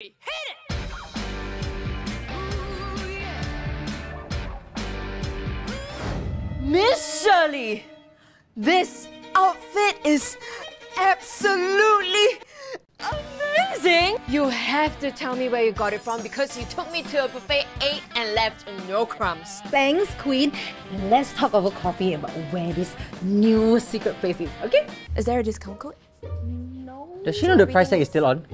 Hit it! Miss Shirley, this outfit is absolutely amazing. You have to tell me where you got it from because you took me to a buffet, ate and left no crumbs. Thanks, Queen. Let's talk over coffee about where this new secret place is, okay? Is there a discount code? No. Does she know the price tag is still on?